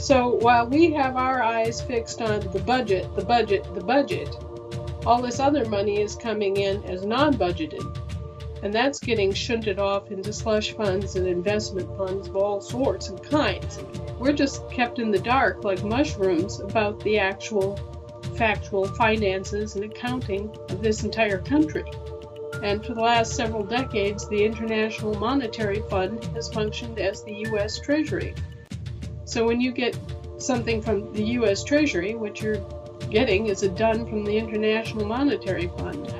So while we have our eyes fixed on the budget, the budget, the budget, all this other money is coming in as non budgeted. And that's getting shunted off into slush funds and investment funds of all sorts and kinds. We're just kept in the dark like mushrooms about the actual factual finances and accounting of this entire country. And for the last several decades, the International Monetary Fund has functioned as the U.S. Treasury. So when you get something from the U.S. Treasury, what you're getting is a done from the International Monetary Fund.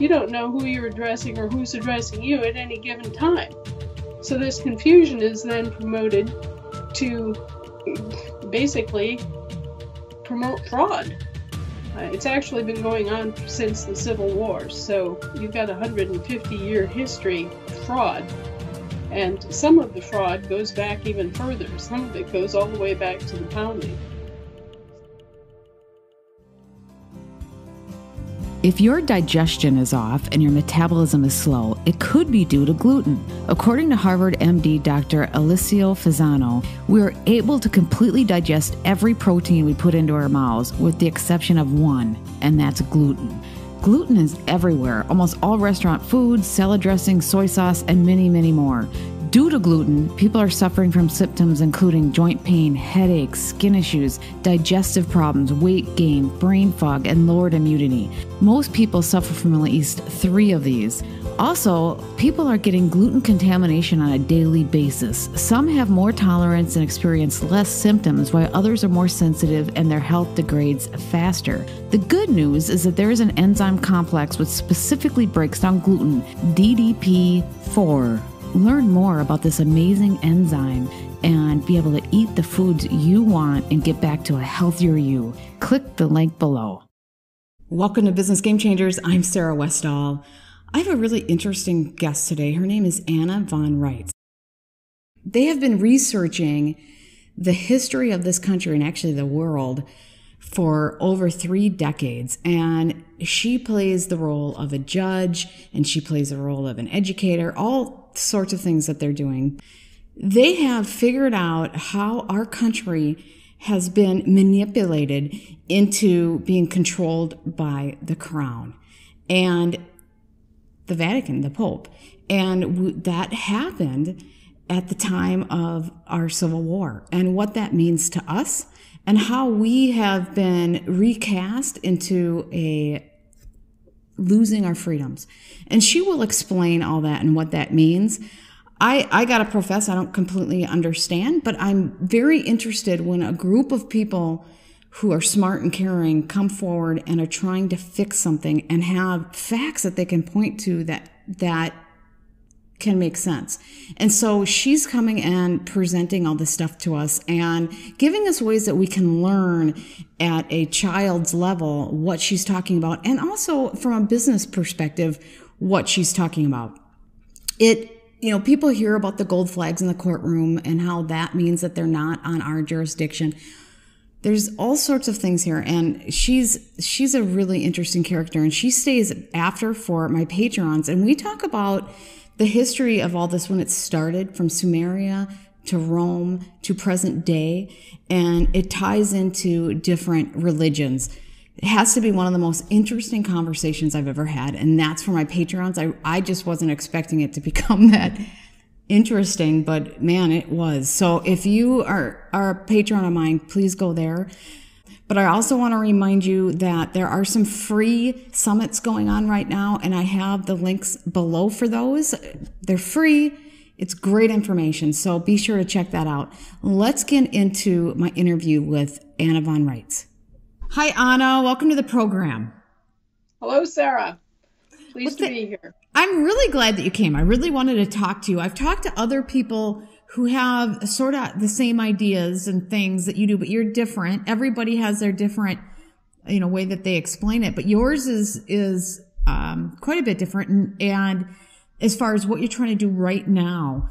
You don't know who you're addressing or who's addressing you at any given time. So this confusion is then promoted to basically promote fraud. Uh, it's actually been going on since the Civil War, so you've got a 150 year history of fraud. And some of the fraud goes back even further. Some of it goes all the way back to the pounding. If your digestion is off and your metabolism is slow, it could be due to gluten. According to Harvard MD Dr. Alessio Fasano, we are able to completely digest every protein we put into our mouths with the exception of one, and that's gluten. Gluten is everywhere, almost all restaurant foods, salad dressing, soy sauce, and many, many more. Due to gluten, people are suffering from symptoms including joint pain, headaches, skin issues, digestive problems, weight gain, brain fog, and lowered immunity. Most people suffer from at least three of these. Also, people are getting gluten contamination on a daily basis. Some have more tolerance and experience less symptoms, while others are more sensitive and their health degrades faster. The good news is that there is an enzyme complex which specifically breaks down gluten, DPP4. Learn more about this amazing enzyme and be able to eat the foods you want and get back to a healthier you. Click the link below. Welcome to Business Game Changers. I'm Sarah Westall. I have a really interesting guest today. Her name is Anna von Reitz. They have been researching the history of this country and actually the world for over three decades. And she plays the role of a judge and she plays the role of an educator, all sorts of things that they're doing. They have figured out how our country has been manipulated into being controlled by the crown and the Vatican, the Pope. And that happened at the time of our Civil War and what that means to us and how we have been recast into a losing our freedoms. And she will explain all that and what that means. I, I got to profess, I don't completely understand, but I'm very interested when a group of people who are smart and caring come forward and are trying to fix something and have facts that they can point to that, that can make sense. And so she's coming and presenting all this stuff to us and giving us ways that we can learn at a child's level what she's talking about and also from a business perspective what she's talking about. It you know, people hear about the gold flags in the courtroom and how that means that they're not on our jurisdiction. There's all sorts of things here and she's she's a really interesting character and she stays after for my patrons and we talk about the history of all this when it started from Sumeria to Rome to present day, and it ties into different religions. It has to be one of the most interesting conversations I've ever had, and that's for my patrons. I, I just wasn't expecting it to become that interesting, but man, it was. So if you are, are a patron of mine, please go there. But I also want to remind you that there are some free summits going on right now, and I have the links below for those. They're free. It's great information, so be sure to check that out. Let's get into my interview with Anna von Reitz. Hi, Anna. Welcome to the program. Hello, Sarah. Pleased to be here. I'm really glad that you came. I really wanted to talk to you. I've talked to other people who have sort of the same ideas and things that you do, but you're different. Everybody has their different, you know, way that they explain it, but yours is, is, um, quite a bit different. And, and as far as what you're trying to do right now,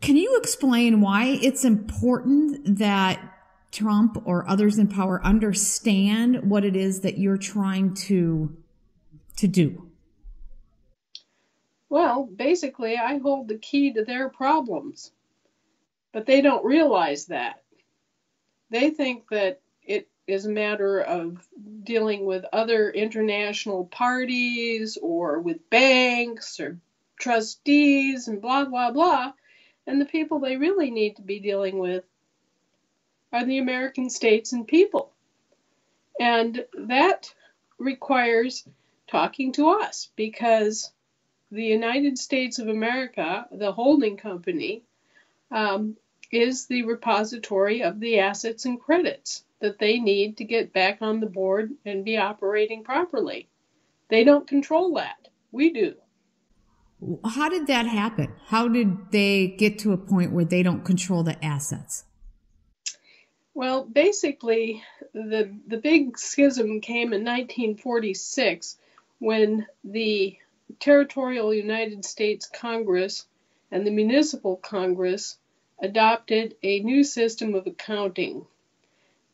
can you explain why it's important that Trump or others in power understand what it is that you're trying to, to do? Well, basically, I hold the key to their problems but they don't realize that. they think that it is a matter of dealing with other international parties or with banks or trustees and blah, blah, blah. And the people they really need to be dealing with are the American states and people. And that requires talking to us because the United States of America, the holding company, um, is the repository of the assets and credits that they need to get back on the board and be operating properly. They don't control that. We do. How did that happen? How did they get to a point where they don't control the assets? Well, basically, the the big schism came in 1946 when the territorial United States Congress and the municipal Congress adopted a new system of accounting.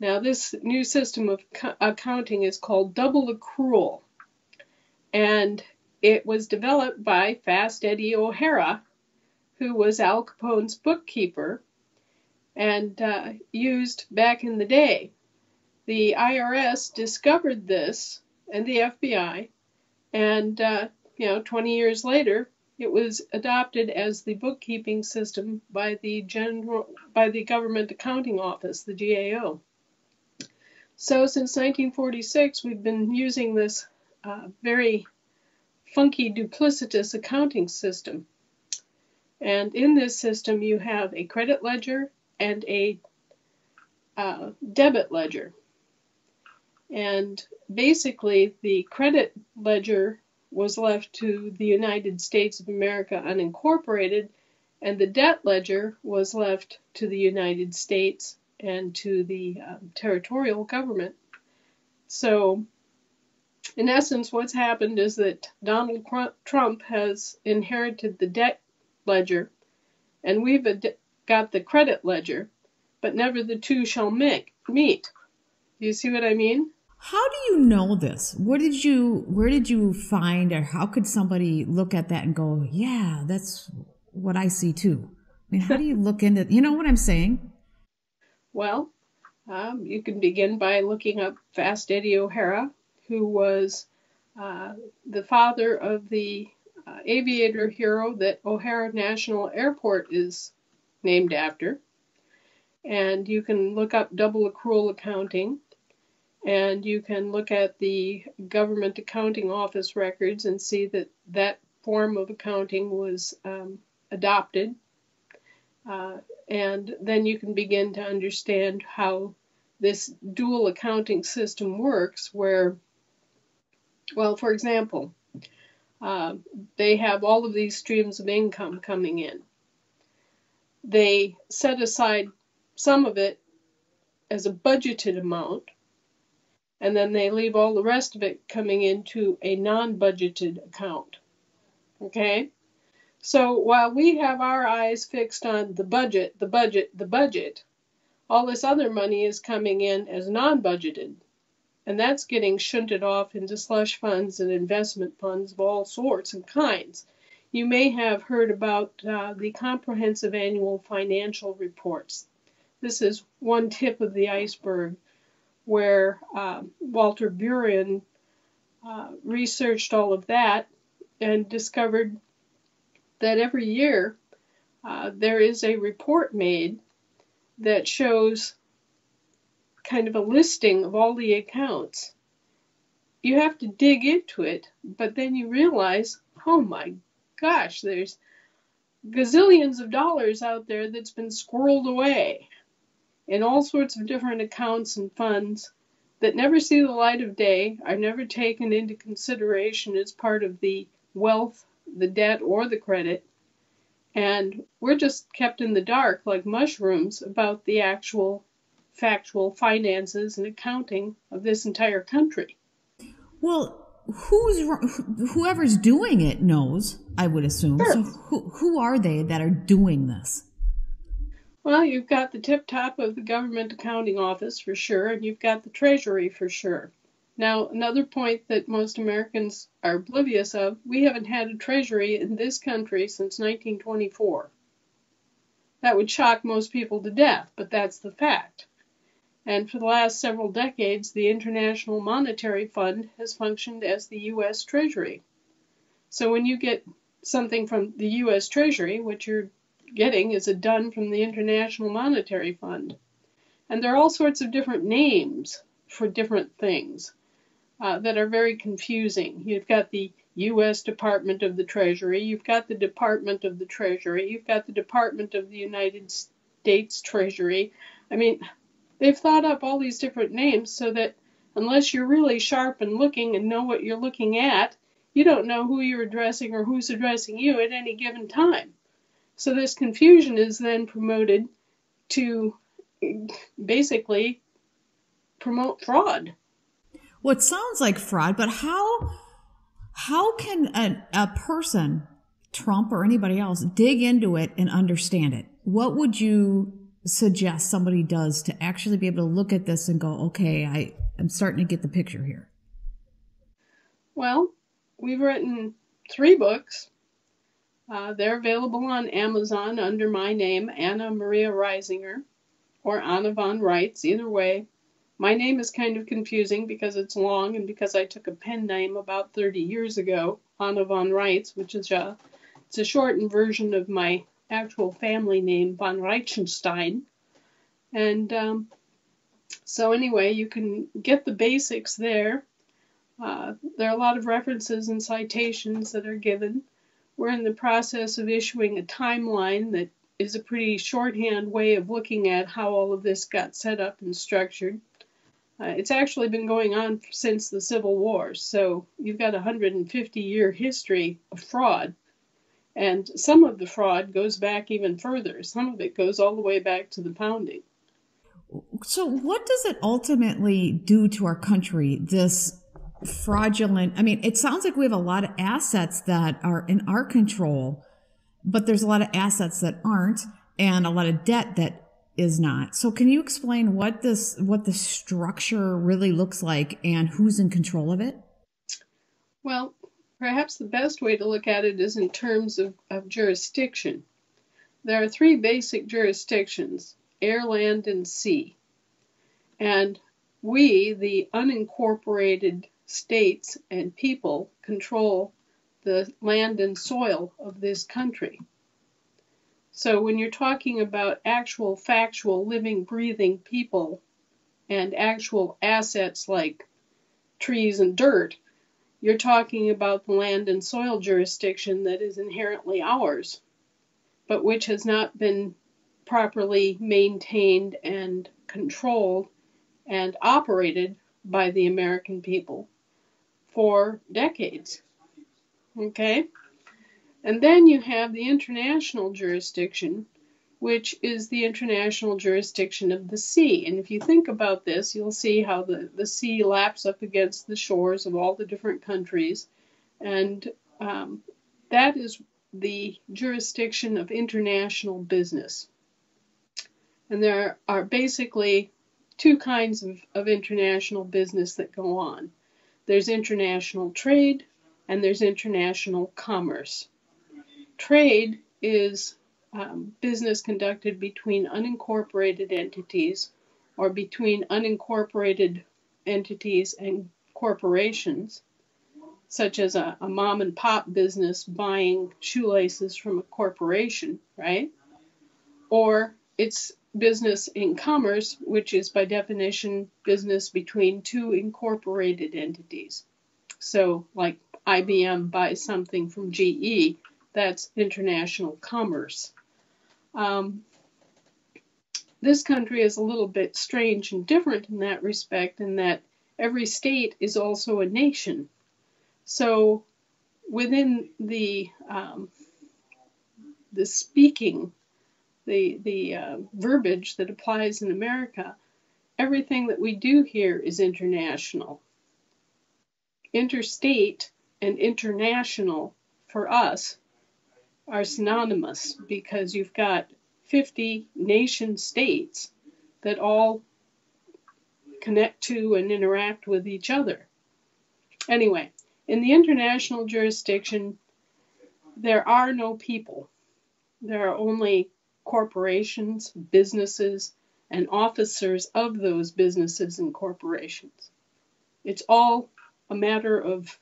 Now, this new system of accounting is called double accrual, and it was developed by Fast Eddie O'Hare, who was Al Capone's bookkeeper and uh, used back in the day. The IRS discovered this and the FBI, and uh, you know, 20 years later, it was adopted as the bookkeeping system by the general by the Government Accounting Office, the GAO. So since 1946, we've been using this uh, very funky, duplicitous accounting system. And in this system, you have a credit ledger and a uh, debit ledger. And basically, the credit ledger was left to the United States of America unincorporated, and the debt ledger was left to the United States and to the um, territorial government. So, in essence, what's happened is that Donald Trump has inherited the debt ledger, and we've ad- got the credit ledger, but never the two shall make, meet. Do you see what I mean? How do you know this? Where did you where did you find or how could somebody look at that and go, "Yeah, that's what I see too." I mean, how do you look into You know what I'm saying? Well, um, you can begin by looking up Fast Eddie O'Hare, who was uh, the father of the uh, aviator hero that O'Hare National Airport is named after. And you can look up double accrual accounting and you can look at the government accounting office records and see that that form of accounting was um, adopted. Uh, and then you can begin to understand how this dual accounting system works, where, well, for example, uh, they have all of these streams of income coming in. They set aside some of it as a budgeted amount and then they leave all the rest of it coming into a non budgeted account. Okay? So while we have our eyes fixed on the budget, the budget, the budget, all this other money is coming in as non budgeted. And that's getting shunted off into slush funds and investment funds of all sorts and kinds. You may have heard about uh, the comprehensive annual financial reports. This is one tip of the iceberg where uh, Walter Burien uh, researched all of that and discovered that every year uh, there is a report made that shows kind of a listing of all the accounts. You have to dig into it, but then you realize, oh my gosh, there's gazillions of dollars out there that's been squirreled away in all sorts of different accounts and funds that never see the light of day, are never taken into consideration as part of the wealth, the debt, or the credit. And we're just kept in the dark like mushrooms about the actual factual finances and accounting of this entire country. Well, who's whoever's doing it knows, I would assume. Sure. So who who are they that are doing this? Well, you've got the tip top of the government accounting office for sure, and you've got the treasury for sure. Now, another point that most Americans are oblivious of we haven't had a treasury in this country since 1924. That would shock most people to death, but that's the fact. And for the last several decades, the International Monetary Fund has functioned as the U.S. Treasury. So when you get something from the U.S. Treasury, what you're getting is a done from the International Monetary Fund. And there are all sorts of different names for different things uh, that are very confusing. You've got the U.S. Department of the Treasury, you've got the Department of the Treasury, you've got the Department of the United States Treasury. I mean, they've thought up all these different names so that unless you're really sharp and looking and know what you're looking at, you don't know who you're addressing or who's addressing you at any given time. So this confusion is then promoted to basically promote fraud. Well, sounds like fraud, but how how can a, a person, Trump or anybody else, dig into it and understand it? What would you suggest somebody does to actually be able to look at this and go, okay, I, I'm starting to get the picture here? Well, we've written three books. Uh, they're available on Amazon under my name, Anna Maria Riezinger, or Anna von Reitz, either way. My name is kind of confusing because it's long and because I took a pen name about 30 years ago, Anna von Reitz, which is a, it's a shortened version of my actual family name, von Reichenstein. And um, so, anyway, you can get the basics there. Uh, there are a lot of references and citations that are given. We're in the process of issuing a timeline that is a pretty shorthand way of looking at how all of this got set up and structured. Uh, it's actually been going on since the Civil War, so you've got a 150 year history of fraud and some of the fraud goes back even further. Some of it goes all the way back to the pounding. So, what does it ultimately do to our country, this fraudulent? I mean, it sounds like we have a lot of assets that are in our control, but there's a lot of assets that aren't, and a lot of debt that is not. So, can you explain what this, what the structure really looks like and who's in control of it? Well, Perhaps the best way to look at it is in terms of, of jurisdiction. There are three basic jurisdictions air, land, and sea. And we, the unincorporated states and people, control the land and soil of this country. So when you're talking about actual, factual, living, breathing people and actual assets like trees and dirt, you're talking about the land and soil jurisdiction that is inherently ours, but which has not been properly maintained and controlled and operated by the American people for decades. Okay? And then you have the international jurisdiction, which is the international jurisdiction of the sea. And if you think about this, you'll see how the, the sea laps up against the shores of all the different countries. And um, that is the jurisdiction of international business. And there are basically two kinds of, of international business that go on there's international trade and there's international commerce. Trade is um, business conducted between unincorporated entities or between unincorporated entities and corporations, such as a, a mom and pop business buying shoelaces from a corporation, right? Or it's business in commerce, which is by definition business between two incorporated entities. So, like IBM buys something from GE, that's international commerce. Um, this country is a little bit strange and different in that respect, in that every state is also a nation. So within the um, the speaking, the the uh, verbiage that applies in America, everything that we do here is international. Interstate and international for us are synonymous because you've got 50 nation states that all connect to and interact with each other. Anyway, in the international jurisdiction, there are no people. There are only corporations, businesses, and officers of those businesses and corporations. It's all a matter of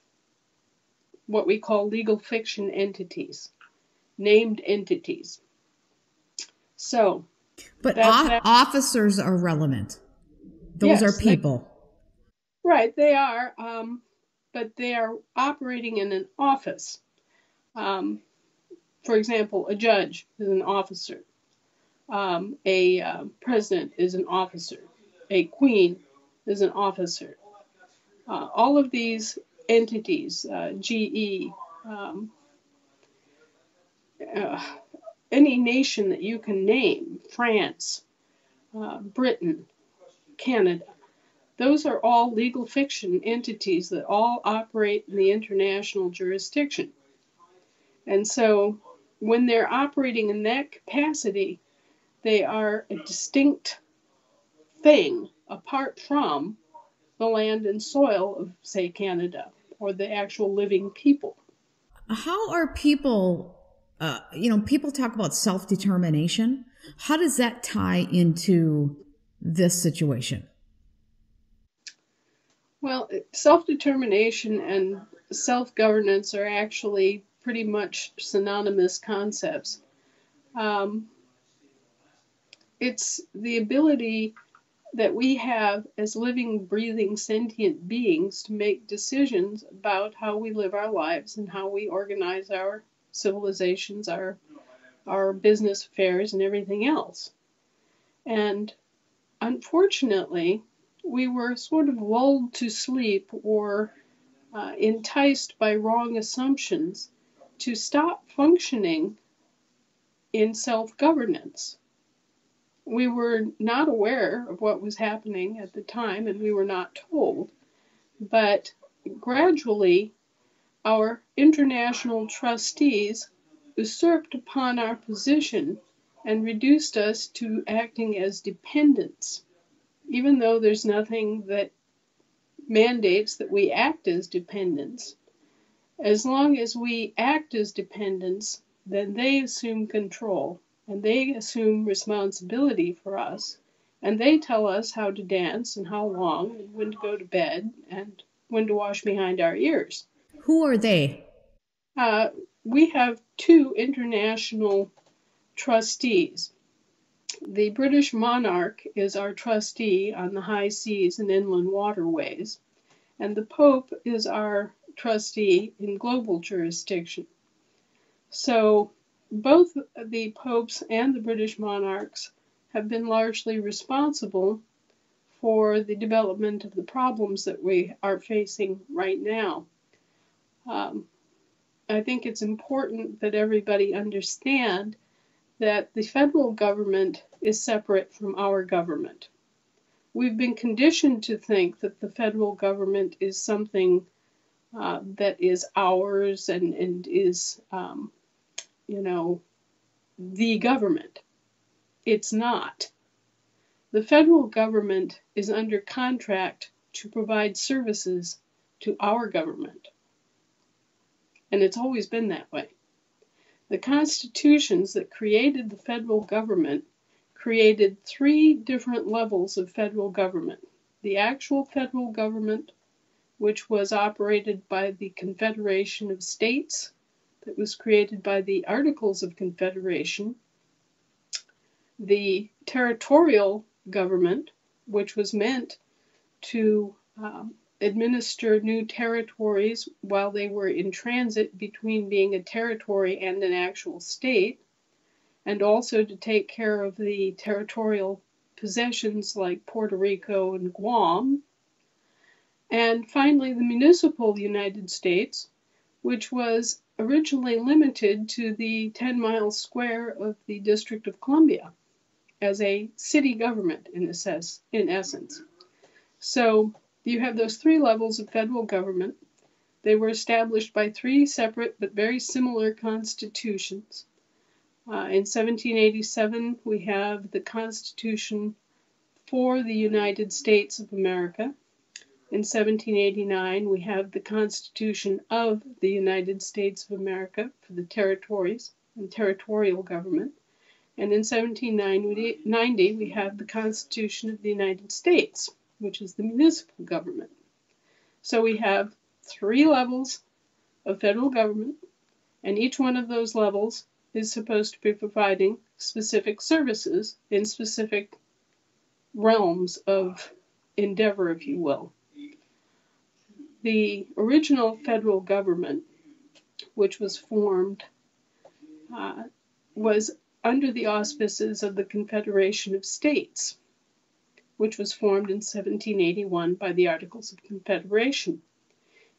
what we call legal fiction entities, named entities. So, but o- officers are relevant. Those yes, are people. They, right, they are, um, but they are operating in an office. Um, for example, a judge is an officer. Um, a uh, president is an officer. A queen is an officer. Uh, all of these entities, uh, GE, um, uh, any nation that you can name, France, uh, Britain, Canada, those are all legal fiction entities that all operate in the international jurisdiction. And so when they're operating in that capacity, they are a distinct thing apart from the land and soil of, say, Canada or the actual living people. How are people, uh, you know, people talk about self determination. How does that tie into this situation? Well, self determination and self governance are actually pretty much synonymous concepts. Um, it's the ability that we have as living, breathing, sentient beings to make decisions about how we live our lives and how we organize our civilizations, our our business affairs, and everything else. And unfortunately, we were sort of lulled to sleep or uh, enticed by wrong assumptions to stop functioning in self governance we were not aware of what was happening at the time and we were not told. But gradually, our international trustees usurped upon our position and reduced us to acting as dependents, even though there's nothing that mandates that we act as dependents. As long as we act as dependents, then they assume control and they assume responsibility for us. And they tell us how to dance and how long and when to go to bed and when to wash behind our ears. Who are they? Uh, we have two international trustees. The British monarch is our trustee on the high seas and inland waterways, and the Pope is our trustee in global jurisdiction. So both the popes and the British monarchs have been largely responsible for the development of the problems that we are facing right now. Um, I think it's important that everybody understand that the federal government is separate from our government. We've been conditioned to think that the federal government is something uh, that is ours and, and is um, you know, the government. It's not. The federal government is under contract to provide services to our government. And it's always been that way. The constitutions that created the federal government created three different levels of federal government the actual federal government, which was operated by the Confederation of States, that was created by the Articles of Confederation, the territorial government, which was meant to um, administer new territories while they were in transit between being a territory and an actual state, and also to take care of the territorial possessions like Puerto Rico and Guam. And finally, the municipal United States, which was originally limited to the 10 miles square of the District of Columbia as a city government in, assess, in essence. So you have those three levels of federal government. They were established by three separate but very similar constitutions. Uh, in 1787, we have the Constitution for the United States of America. In 1789, we have the Constitution of the United States of America for the territories and territorial government. And in 1790, we have the Constitution of the United States, which is the municipal government. So we have three levels of federal government, and each one of those levels is supposed to be providing specific services in specific realms of endeavor, if you will. The original federal government, which was formed, uh, was under the auspices of the Confederation of States, which was formed in 1781 by the Articles of Confederation.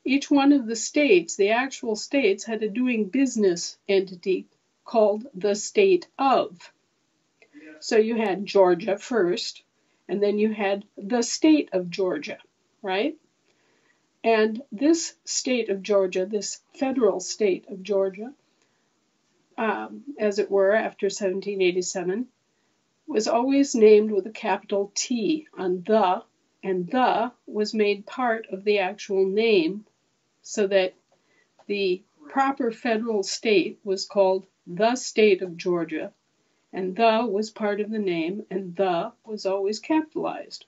Each one of the states, the actual states, had a doing business entity called the state of. So you had Georgia first, and then you had the state of Georgia, right? And this state of Georgia, this federal state of Georgia, um, as it were, after 1787, was always named with a capital T on the, and the was made part of the actual name so that the proper federal state was called the state of Georgia, and the was part of the name, and the was always capitalized.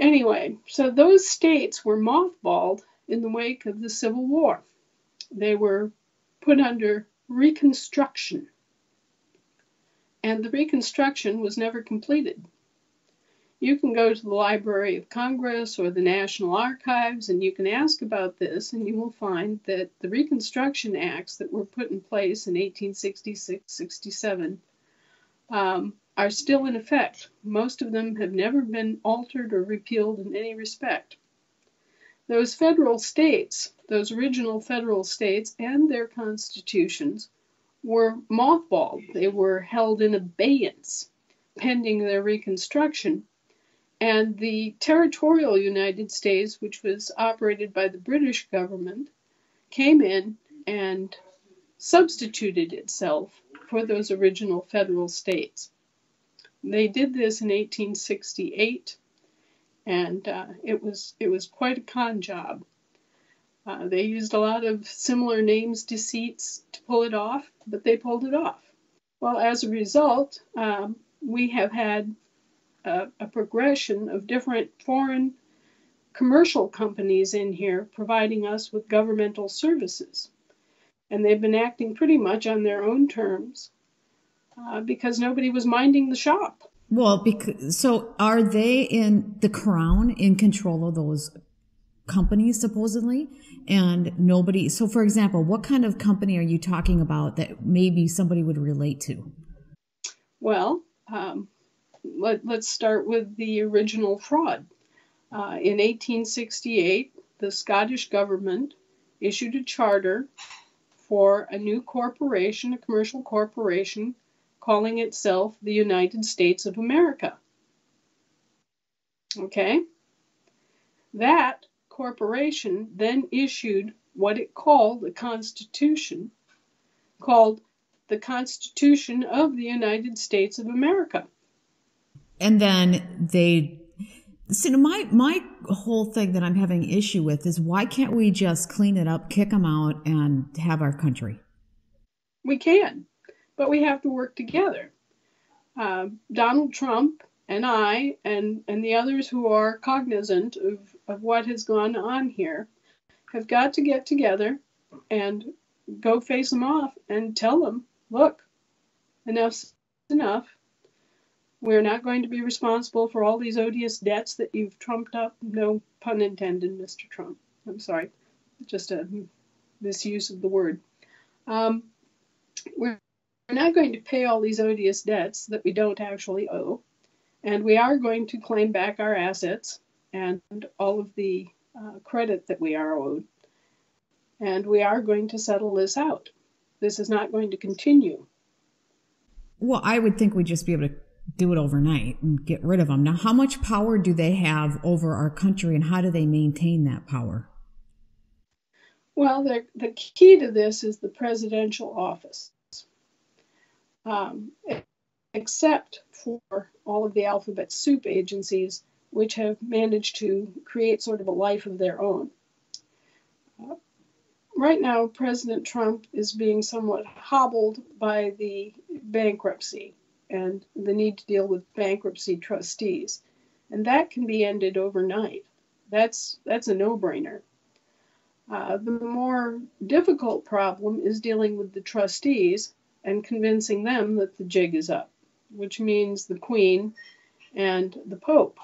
Anyway, so those states were mothballed in the wake of the Civil War. They were put under Reconstruction. And the Reconstruction was never completed. You can go to the Library of Congress or the National Archives and you can ask about this, and you will find that the Reconstruction Acts that were put in place in 1866 67 um, are still in effect. Most of them have never been altered or repealed in any respect. Those federal states those original federal states and their constitutions were mothballed. They were held in abeyance pending their reconstruction. And the territorial United States, which was operated by the British government, came in and substituted itself for those original federal states. They did this in 1868, and uh, it was it was quite a con job. Uh, they used a lot of similar names deceits to pull it off, but they pulled it off. Well, as a result, um, we have had a, a progression of different foreign commercial companies in here providing us with governmental services. And they've been acting pretty much on their own terms uh, because nobody was minding the shop. Well, because so are they in the crown in control of those companies supposedly? And nobody so for example what kind of company are you talking about that maybe somebody would relate to? Well um, let, us start with the original fraud. Uh, in 1868 the scottish government issued a charter for a new corporation a commercial corporation calling itself the united states of america okay that Corporation then issued what it called a constitution called the Constitution of the United States of America. And then they see my my whole thing that I'm having issue with is why can't we just clean it up, kick them out, and have our country? We can, but we have to work together. Uh, Donald Trump and I and, and the others who are cognizant of, of what has gone on here have got to get together and go face them off and tell them, look, enough's enough. We're not going to be responsible for all these odious debts that you've trumped up. No pun intended, Mr. Trump. I'm sorry, just a misuse of the word. Um, we're not going to pay all these odious debts that we don't actually owe. And we are going to claim back our assets and all of the uh, credit that we are owed. And we are going to settle this out. This is not going to continue. Well, I would think we'd just be able to do it overnight and get rid of them. Now, how much power do they have over our country and how do they maintain that power? Well, the, the key to this is the presidential office. Um, except for all of the alphabet soup agencies, which have managed to create sort of a life of their own. Uh, right now, President Trump is being somewhat hobbled by the bankruptcy and the need to deal with bankruptcy trustees. And that can be ended overnight. That's, that's a no brainer. Uh, the more difficult problem is dealing with the trustees and convincing them that the jig is up, which means the Queen and the Pope.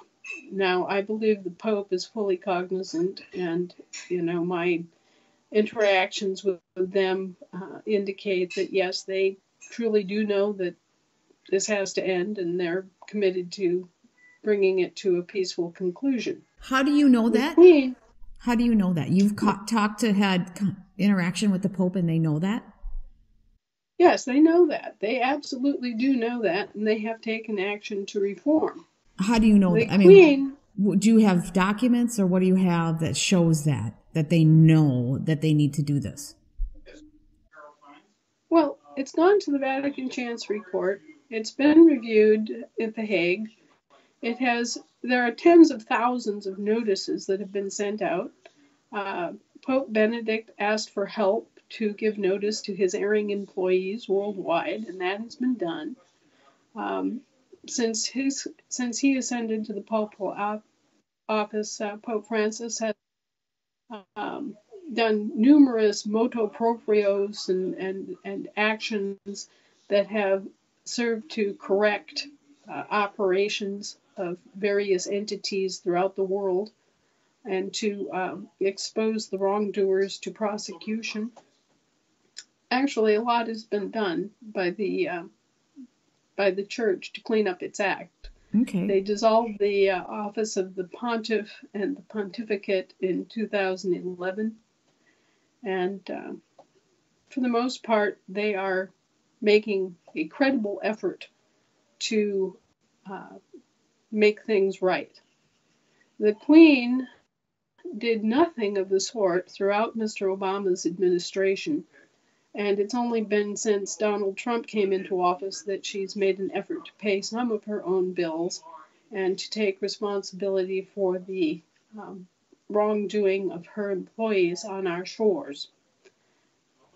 Now, I believe the Pope is fully cognizant, and you know, my interactions with them uh, indicate that yes, they truly do know that this has to end, and they're committed to bringing it to a peaceful conclusion. How do you know that? Queen, how do you know that? You've talked to, had interaction with the Pope and they know that? Yes, they know that. They absolutely do know that, and they have taken action to reform. How do you know the that? I Queen, mean, do you have documents or what do you have that shows that, that they know that they need to do this? Well, it's gone to the Vatican Chancery Court. It's been reviewed at The Hague. It has there are tens of thousands of notices that have been sent out. Uh, Pope Benedict asked for help to give notice to his erring employees worldwide, and that has been done. Um, since his since he ascended to the papal office, uh, Pope Francis has um, done numerous motu proprios and, and, and actions that have served to correct uh, operations of various entities throughout the world and to um, expose the wrongdoers to prosecution. Actually, a lot has been done by the uh, by the church to clean up its act. Okay. They dissolved the uh, office of the pontiff and the pontificate in 2011, and uh, for the most part, they are making a credible effort to uh, make things right. The Queen did nothing of the sort throughout Mr. Obama's administration, and it's only been since Donald Trump came into office that she's made an effort to pay some of her own bills and to take responsibility for the um, wrongdoing of her employees on our shores.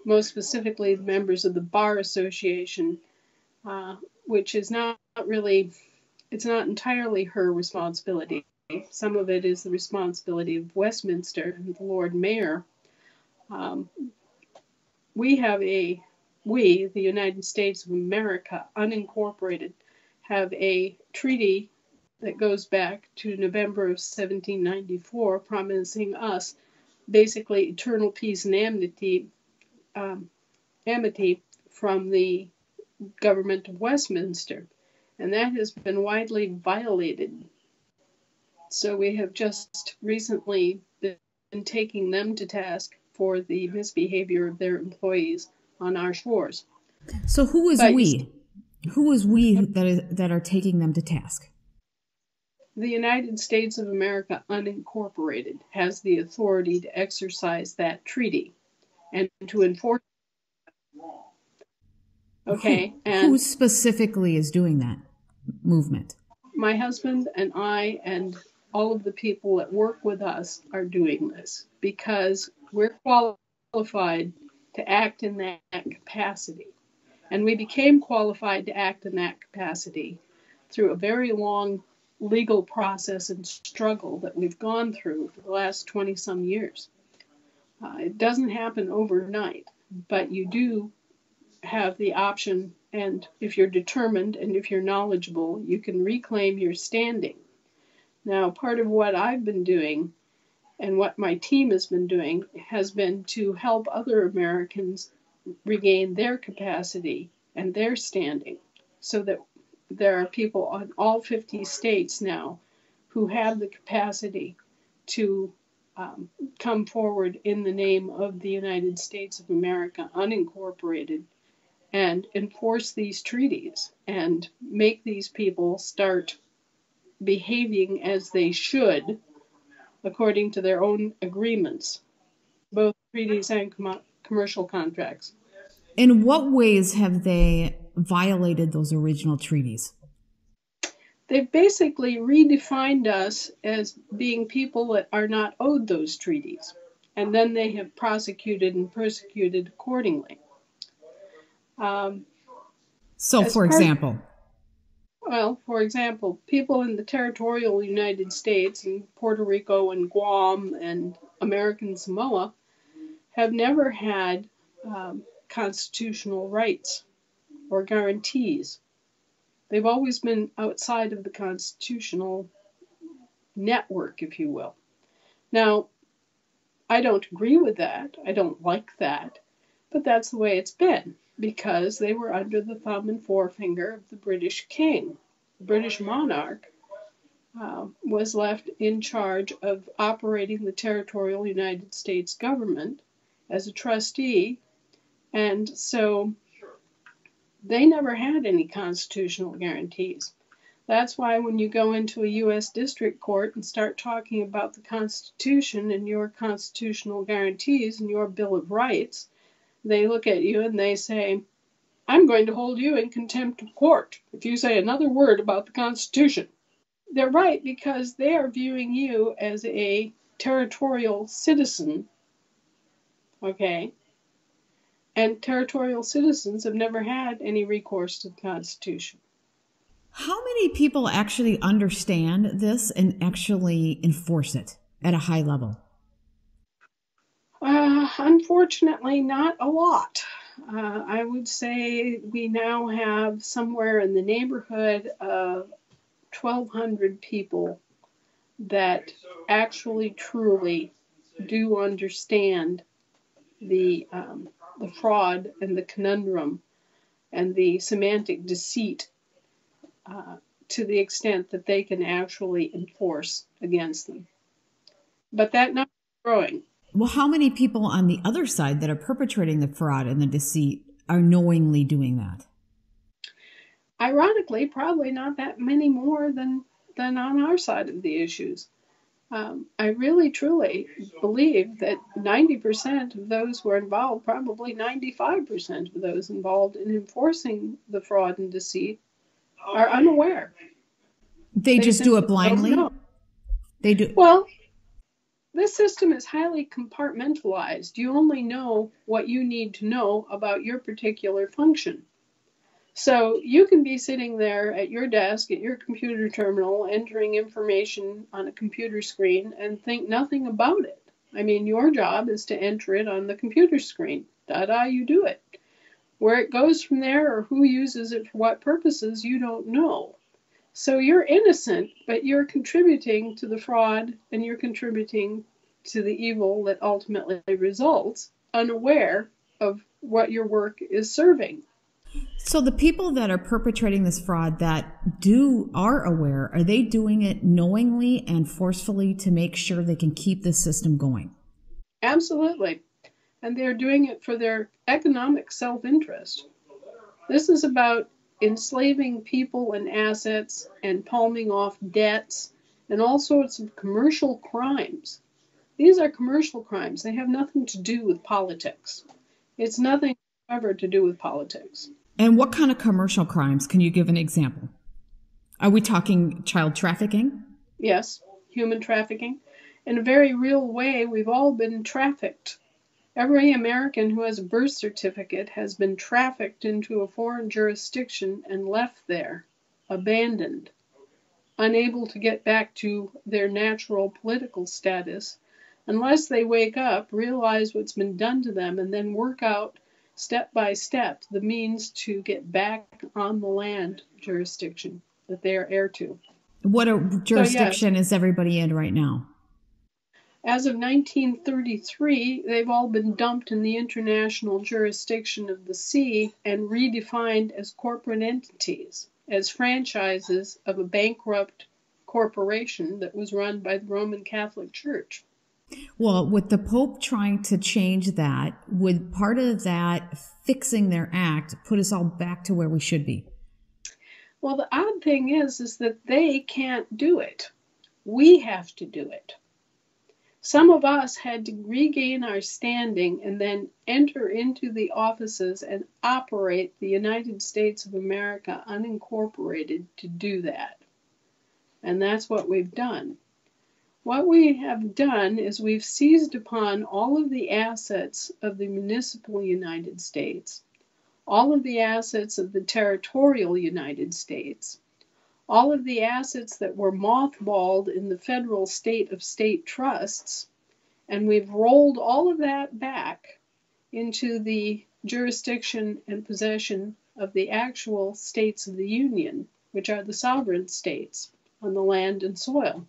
Most specifically, the members of the Bar Association, uh, which is not really it's not entirely her responsibility. Some of it is the responsibility of Westminster and the Lord Mayor. Um, we have a, we, the United States of America, unincorporated, have a treaty that goes back to November of 1794, promising us basically eternal peace and amity, um, amity from the government of Westminster and that has been widely violated. So we have just recently been taking them to task for the misbehavior of their employees on our shores. So who is but, we? Who is we that is that are taking them to task? The United States of America unincorporated has the authority to exercise that treaty and to enforce Okay. Who, and who specifically is doing that? movement? My husband and I and all of the people that work with us are doing this because we're qualified to act in that capacity. And we became qualified to act in that capacity through a very long legal process and struggle that we've gone through for the last 20 some years. Uh, it doesn't happen overnight, but you do have the option and if you're determined and if you're knowledgeable, you can reclaim your standing. Now, part of what I've been doing and what my team has been doing has been to help other Americans regain their capacity and their standing so that there are people on all 50 states now who have the capacity to um, come forward in the name of the United States of America, unincorporated, and enforce these treaties and make these people start behaving as they should according to their own agreements, both treaties and com- commercial contracts. In what ways have they violated those original treaties? They've basically redefined us as being people that are not owed those treaties. and then they have prosecuted and persecuted accordingly. Um, so, for example, well, for example, people in the territorial United States and Puerto Rico and Guam and American Samoa have never had um, constitutional rights or guarantees. They've always been outside of the constitutional network, if you will. Now, I don't agree with that. I don't like that. But that's the way it's been because they were under the thumb and forefinger of the British king. The British monarch uh, was left in charge of operating the territorial United States government as a trustee. And so they never had any constitutional guarantees. That's why when you go into a U.S. district court and start talking about the Constitution and your constitutional guarantees and your Bill of Rights, they look at you and they say, I'm going to hold you in contempt of court if you say another word about the Constitution. They're right because they are viewing you as a territorial citizen, okay? And territorial citizens have never had any recourse to the Constitution. How many people actually understand this and actually enforce it at a high level? Unfortunately, not a lot. Uh, I would say we now have somewhere in the neighborhood of 1,200 people that actually truly do understand the um, the fraud and the conundrum and the semantic deceit uh, to the extent that they can actually enforce against them. But that number is growing. Well, how many people on the other side that are perpetrating the fraud and the deceit are knowingly doing that? Ironically, probably not that many more than than on our side of the issues. Um, I really truly believe that 90% of those who are involved, probably 95% of those involved in enforcing the fraud and deceit, are unaware. They, they just do it blindly. They do. Well, this system is highly compartmentalized. You only know what you need to know about your particular function. So you can be sitting there at your desk, at your computer terminal, entering information on a computer screen and think nothing about it. I mean, your job is to enter it on the computer screen. Da da, you do it. Where it goes from there or who uses it for what purposes, you don't know. So you're innocent, but you're contributing to the fraud and you're contributing to the evil that ultimately results, unaware of what your work is serving. So the people that are perpetrating this fraud that do are aware, are they doing it knowingly and forcefully to make sure they can keep the system going? Absolutely. And they're doing it for their economic self-interest. This is about enslaving people and assets and palming off debts and all sorts of commercial crimes. These are commercial crimes. They have nothing to do with politics. It's nothing ever to do with politics. And what kind of commercial crimes? Can you give an example? Are we talking child trafficking? Yes, human trafficking. In a very real way, we've all been trafficked. Every American who has a birth certificate has been trafficked into a foreign jurisdiction and left there, abandoned, unable to get back to their natural political status unless they wake up, realize what's been done to them, and then work out step by step the means to get back on the land jurisdiction that they are heir to. What a jurisdiction so, is everybody in right now? As of 1933, they've all been dumped in the international jurisdiction of the sea and redefined as corporate entities, as franchises of a bankrupt corporation that was run by the Roman Catholic Church. Well, with the Pope trying to change that, would part of that fixing their act put us all back to where we should be? Well, the odd thing is, is that they can't do it. We have to do it. Some of us had to regain our standing and then enter into the offices and operate the United States of America unincorporated to do that. And that's what we've done. What we have done is we've seized upon all of the assets of the municipal United States, all of the assets of the territorial United States, all of the assets that were mothballed in the federal state of state trusts, and we've rolled all of that back into the jurisdiction and possession of the actual states of the Union, which are the sovereign states on the land and soil.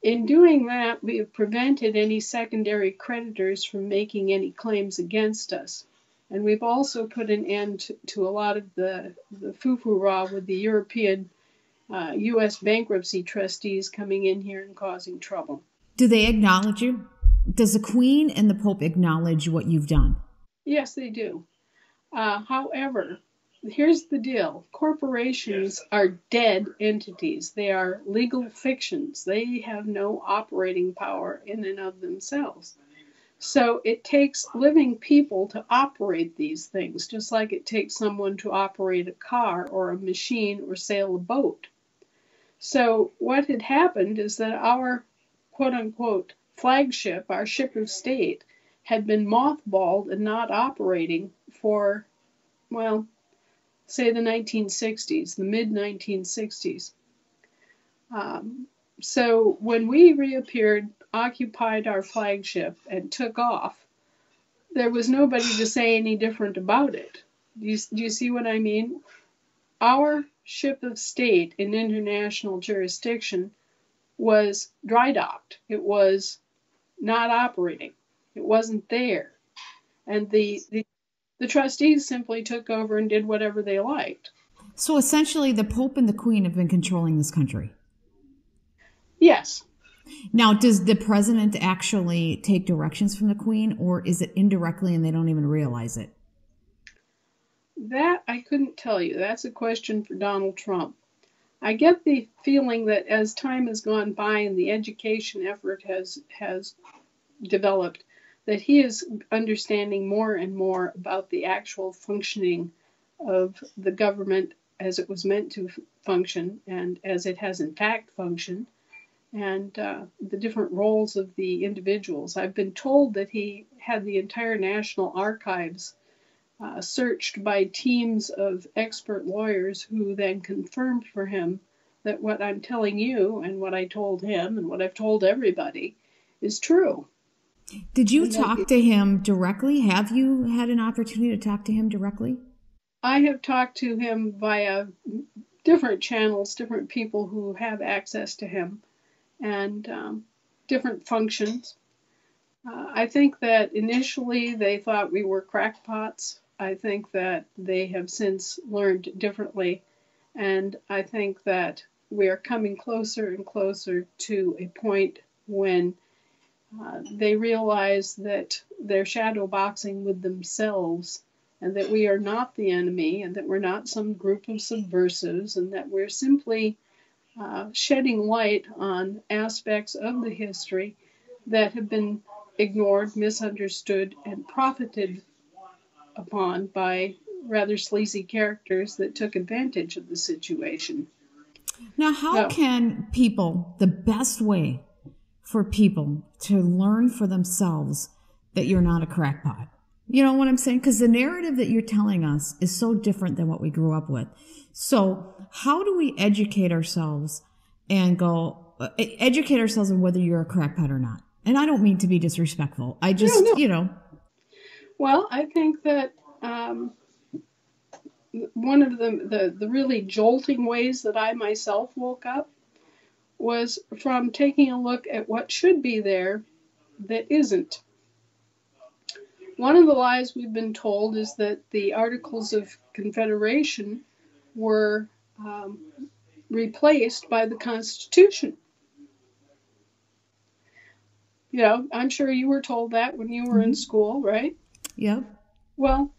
In doing that, we have prevented any secondary creditors from making any claims against us. And we've also put an end to, to a lot of the, the foo-foo-rah with the European uh, U.S. bankruptcy trustees coming in here and causing trouble. Do they acknowledge you? Does the Queen and the Pope acknowledge what you've done? Yes, they do. Uh, however, here's the deal corporations are dead entities, they are legal fictions, they have no operating power in and of themselves. So it takes living people to operate these things, just like it takes someone to operate a car or a machine or sail a boat. So what had happened is that our quote unquote flagship, our ship of state, had been mothballed and not operating for, well, say the 1960s, the mid 1960s. Um, so when we reappeared, occupied our flagship, and took off, there was nobody to say any different about it. Do you, do you see what I mean? Our ship of state in international jurisdiction was dry docked. It was not operating. It wasn't there. And the, the the trustees simply took over and did whatever they liked. So essentially, the Pope and the Queen have been controlling this country. Yes. Now, does the president actually take directions from the Queen, or is it indirectly and they don't even realize it? That I couldn't tell you. That's a question for Donald Trump. I get the feeling that as time has gone by and the education effort has has developed, that he is understanding more and more about the actual functioning of the government as it was meant to function and as it has in fact functioned, and uh, the different roles of the individuals. I've been told that he had the entire National Archives uh, searched by teams of expert lawyers who then confirmed for him that what I'm telling you and what I told him and what I've told everybody is true. Did you talk to him directly? Have you had an opportunity to talk to him directly? I have talked to him via different channels, different people who have access to him, and um, different functions. Uh, I think that initially they thought we were crackpots. I think that they have since learned differently, and I think that we are coming closer and closer to a point when uh, they realize that they're shadow boxing with themselves and that we are not the enemy and that we're not some group of subversives and that we're simply uh, shedding light on aspects of the history that have been ignored, misunderstood, and profited upon by rather sleazy characters that took advantage of the situation. Now, how can people, the best way for people to learn for themselves that you're not a crackpot. You know what I'm saying? Because the narrative that you're telling us is so different than what we grew up with. So, how do we educate ourselves and go uh, educate ourselves on whether you're a crackpot or not? And I don't mean to be disrespectful. I just, no, no. you know. Well, I think that um, one of the, the the really jolting ways that I myself woke up was from taking a look at what should be there that isn't. One of the lies we've been told is that the Articles of Confederation were um, replaced by the Constitution. You know, I'm sure you were told that when you were in mm-hmm. school, right? Yep. Well,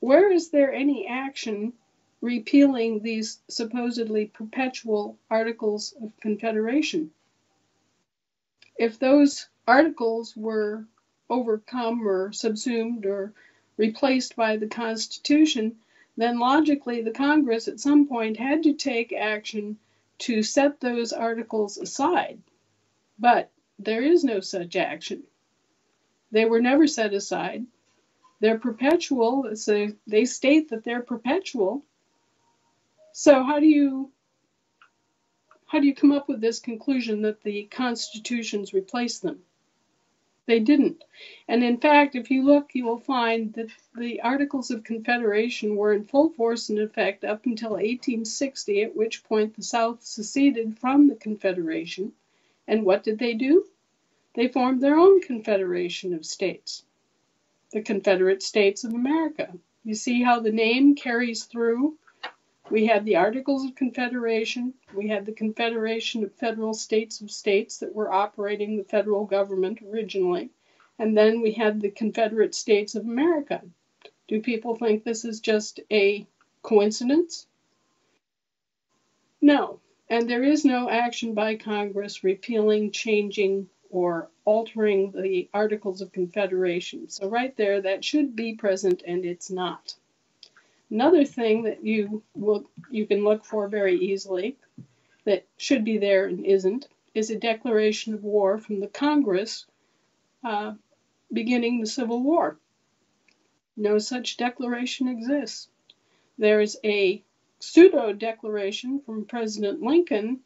where is there any action repealing these supposedly perpetual Articles of Confederation. If those articles were overcome or subsumed or replaced by the Constitution, then logically the Congress at some point had to take action to set those articles aside. But there is no such action. They were never set aside. They're perpetual, so they state that they're perpetual. So how do you how do you come up with this conclusion that the constitutions replace them? They didn't. And in fact, if you look, you will find that the Articles of Confederation were in full force and effect up until 1860, at which point the South seceded from the Confederation. And what did they do? They formed their own confederation of states, the Confederate States of America. You see how the name carries through we had the Articles of Confederation. We had the Confederation of Federal States of States that were operating the federal government originally. And then we had the Confederate States of America. Do people think this is just a coincidence? No. And there is no action by Congress repealing, changing, or altering the Articles of Confederation. So, right there, that should be present, and it's not. Another thing that you will you can look for very easily that should be there and isn't is a declaration of war from the Congress uh, beginning the Civil War. No such declaration exists. There's a pseudo declaration from President Lincoln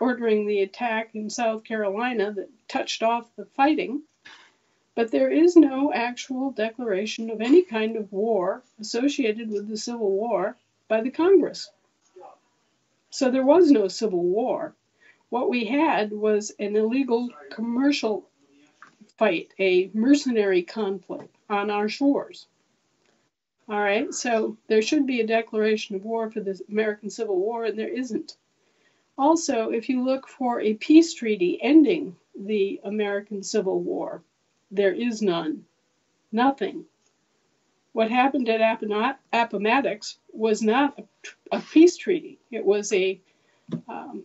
ordering the attack in South Carolina that touched off the fighting but there is no actual declaration of any kind of war associated with the Civil War by the Congress. So there was no Civil War. What we had was an illegal commercial fight, a mercenary conflict on our shores. All right, so there should be a declaration of war for the American Civil War, and there isn't. Also, if you look for a peace treaty ending the American Civil War, there is none. Nothing. What happened at Appomattox was not a, peace treaty. It was a um,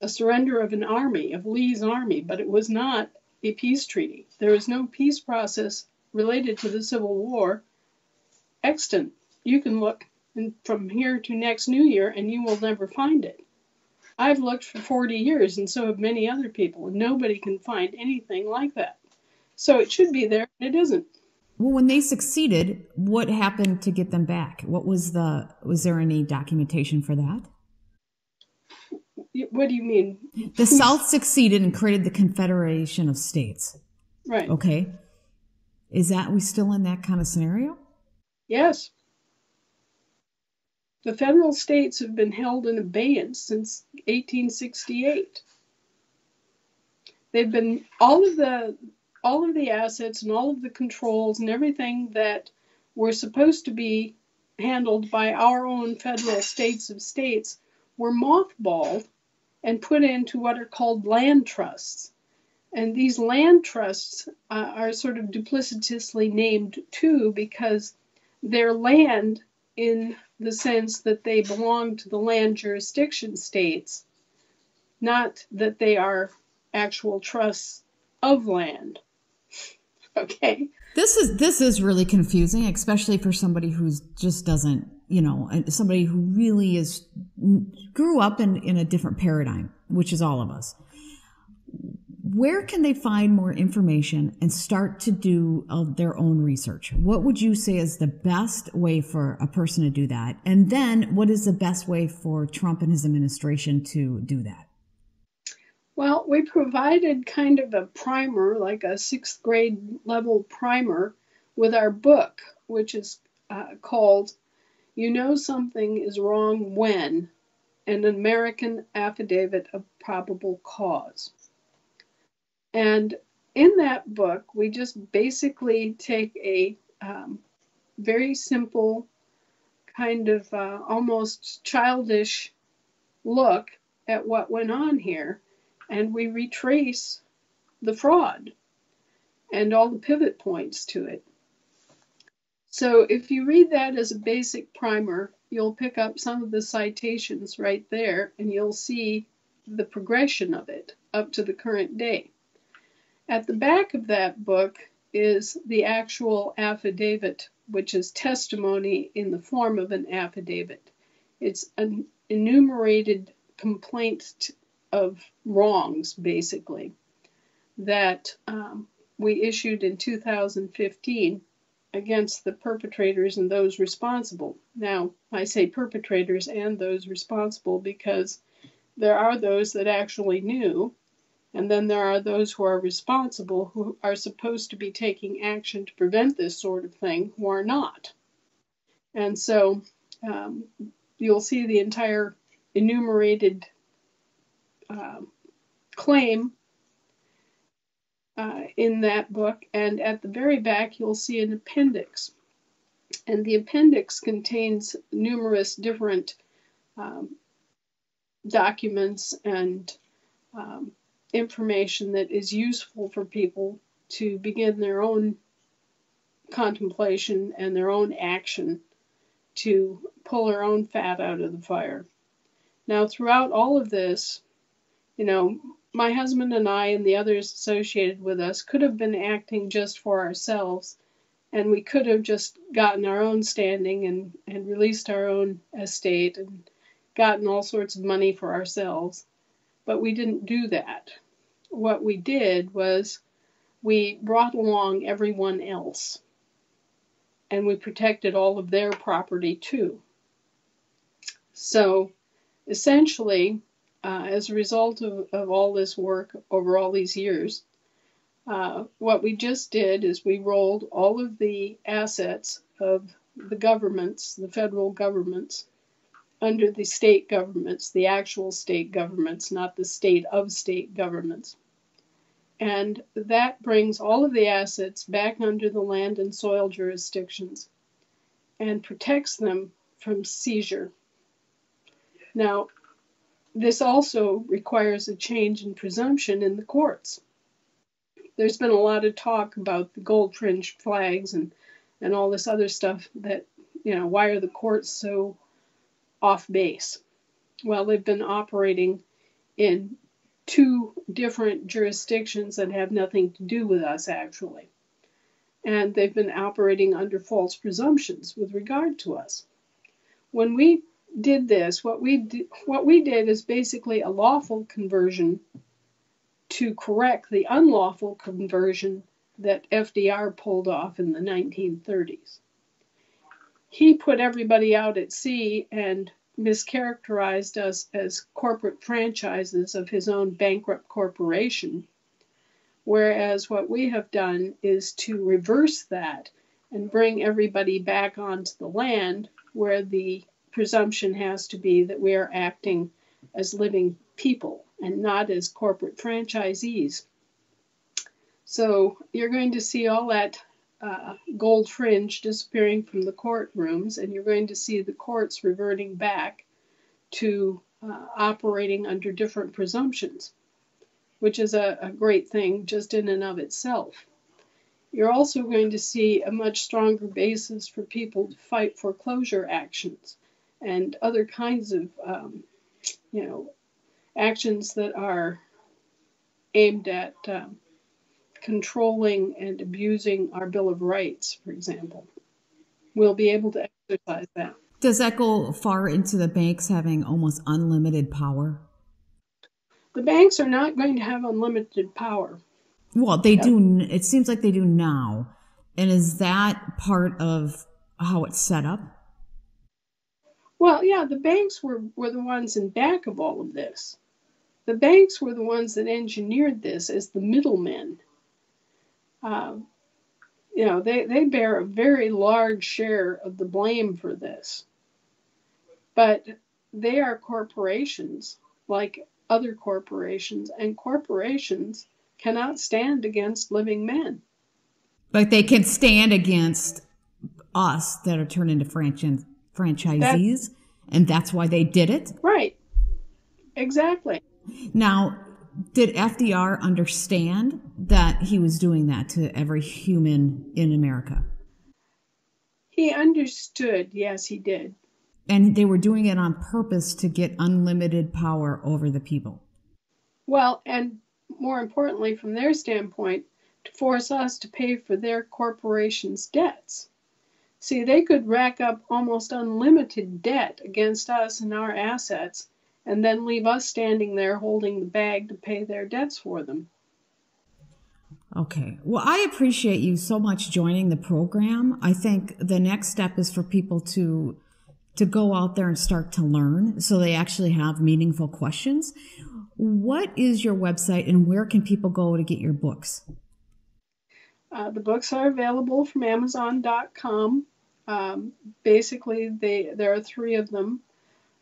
a surrender of an army, of Lee's army, but it was not a peace treaty. There is no peace process related to the Civil War extant. You can look from here to next New Year and you will never find it. I've looked for 40 years and so have many other people, and nobody can find anything like that. So it should be there, and it isn't. Well, when they succeeded, what happened to get them back? What was the was there any documentation for that? What do you mean? The South succeeded and created the Confederation of States. Right. Okay. Is that we still in that kind of scenario? Yes. The federal states have been held in abeyance since 1868. They've been all of the all of the assets and all of the controls and everything that were supposed to be handled by our own federal states of states were mothballed and put into what are called land trusts. And these land trusts uh, are sort of duplicitously named too because they're land in the sense that they belong to the land jurisdiction states, not that they are actual trusts of land. Okay. This is this is really confusing, especially for somebody who's just doesn't, you know, somebody who really is grew up in in a different paradigm, which is all of us. Where can they find more information and start to do uh, their own research? What would you say is the best way for a person to do that? And then what is the best way for Trump and his administration to do that? Well, we provided kind of a primer, like a sixth grade level primer, with our book, which is uh, called You Know Something is Wrong When An American Affidavit of Probable Cause. And in that book, we just basically take a um, very simple, kind of uh, almost childish look at what went on here and we retrace the fraud and all the pivot points to it. So if you read that as a basic primer, you'll pick up some of the citations right there and you'll see the progression of it up to the current day. At the back of that book is the actual affidavit, which is testimony in the form of an affidavit. It's an enumerated complaint of wrongs, basically, that um, we issued in 2015 against the perpetrators and those responsible. Now, I say perpetrators and those responsible because there are those that actually knew, and then there are those who are responsible who are supposed to be taking action to prevent this sort of thing who are not. And so um, you'll see the entire enumerated uh, claim uh, in that book, and at the very back you'll see an appendix. And the appendix contains numerous different um, documents and um, information that is useful for people to begin their own contemplation and their own action to pull their own fat out of the fire. Now, throughout all of this, you know, my husband and I and the others associated with us could have been acting just for ourselves, and we could have just gotten our own standing and, and released our own estate and gotten all sorts of money for ourselves. But we didn't do that. What we did was we brought along everyone else and we protected all of their property too. So essentially, uh, as a result of, of all this work over all these years, uh, what we just did is we rolled all of the assets of the governments, the federal governments, under the state governments, the actual state governments, not the state of state governments. And that brings all of the assets back under the land and soil jurisdictions and protects them from seizure. Now, this also requires a change in presumption in the courts. There's been a lot of talk about the gold fringe flags and, and all this other stuff that, you know, why are the courts so off base? Well, they've been operating in two different jurisdictions that have nothing to do with us, actually. And they've been operating under false presumptions with regard to us. When we did this, what we did, what we did is basically a lawful conversion to correct the unlawful conversion that FDR pulled off in the 1930s. He put everybody out at sea and mischaracterized us as corporate franchises of his own bankrupt corporation. Whereas what we have done is to reverse that and bring everybody back onto the land where the presumption has to be that we are acting as living people and not as corporate franchisees. So you're going to see all that uh, gold fringe disappearing from the courtrooms, and you're going to see the courts reverting back to uh, operating under different presumptions, which is a, a great thing just in and of itself. You're also going to see a much stronger basis for people to fight foreclosure actions and other kinds of, um, you know, actions that are aimed at um, controlling and abusing our Bill of Rights, for example. We'll be able to exercise that. Does that go far into the banks having almost unlimited power? The banks are not going to have unlimited power. Well, they do. It seems like they do now. And is that part of how it's set up? Well, yeah, the banks were, were the ones in back of all of this. The banks were the ones that engineered this as the middlemen. Uh, you know, they, they bear a very large share of the blame for this. But they are corporations like other corporations, and corporations cannot stand against living men. But they can stand against us that are turned into franchise franchisees, that, and that's why they did it. Right. Exactly. Now, did FDR understand that he was doing that to every human in America? He understood, yes, he did. And they were doing it on purpose to get unlimited power over the people. Well, and more importantly, from their standpoint, to force us to pay for their corporation's debts. See, they could rack up almost unlimited debt against us and our assets and then leave us standing there holding the bag to pay their debts for them. Okay. Well, I appreciate you so much joining the program. I think the next step is for people to to go out there and start to learn so they actually have meaningful questions. What is your website and where can people go to get your books? Uh, the books are available from Amazon.com. Um, basically, they there are three of them.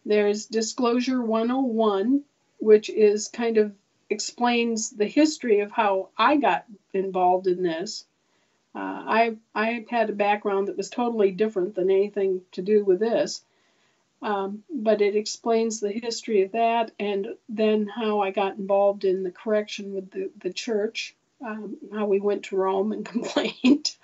There's Disclosure 101, which is kind of explains the history of how I got involved in this. Uh, I I had a background that was totally different than anything to do with this, um, but it explains the history of that and then how I got involved in the correction with the, the church, um, how we went to Rome and complained.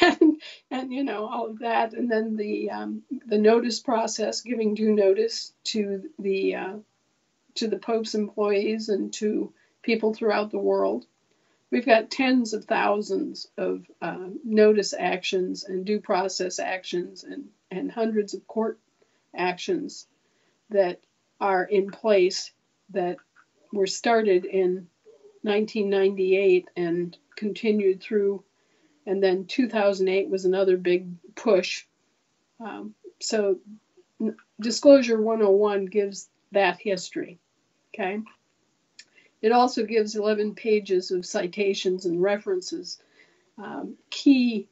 and, and you know all of that, and then the um, the notice process, giving due notice to the uh, to the Pope's employees and to people throughout the world. We've got tens of thousands of uh, notice actions and due process actions and, and hundreds of court actions that are in place that were started in 1998 and continued through, and then 2008 was another big push. Um, so, Disclosure 101 gives that history. Okay. It also gives 11 pages of citations and references, um, key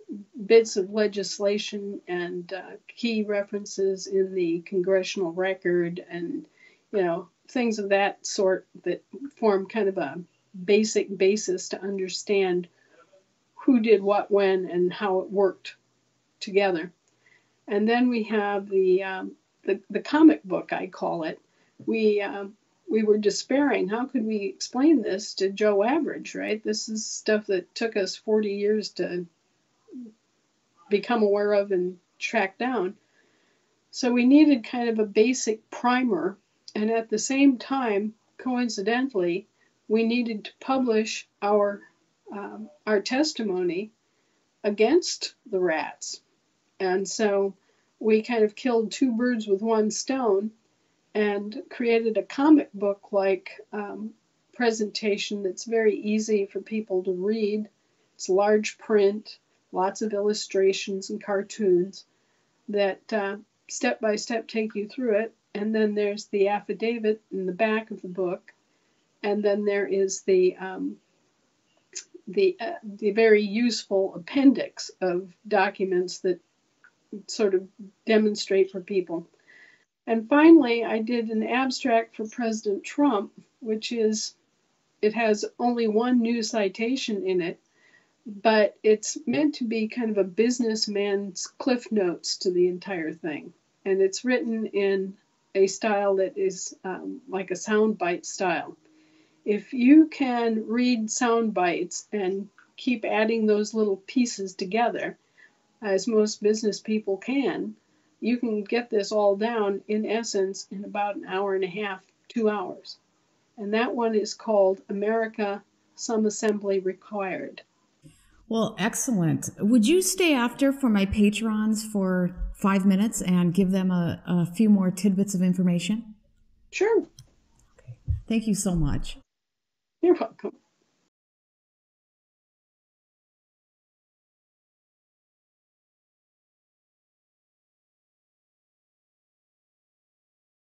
bits of legislation and uh, key references in the congressional record, and you know things of that sort that form kind of a basic basis to understand who did what when and how it worked together. And then we have the um, the, the comic book, I call it. We um, we were despairing. How could we explain this to Joe Average, right? This is stuff that took us 40 years to become aware of and track down. So we needed kind of a basic primer, and at the same time, coincidentally, we needed to publish our um, our testimony against the rats, and so we kind of killed two birds with one stone and created a comic book like um, presentation that's very easy for people to read. It's large print, lots of illustrations and cartoons that uh, step by step take you through it. And then there's the affidavit in the back of the book, and then there is the um, the uh, the very useful appendix of documents that sort of demonstrate for people and finally, I did an abstract for President Trump, which is, it has only one new citation in it, but it's meant to be kind of a businessman's cliff notes to the entire thing. And it's written in a style that is um, like a soundbite style. If you can read sound bites and keep adding those little pieces together, as most business people can, you can get this all down in essence in about an hour and a half, two hours. And that one is called America Some Assembly Required. Well, excellent. Would you stay after for my patrons for five minutes and give them a, a few more tidbits of information? Sure. Okay. Thank you so much. You're welcome.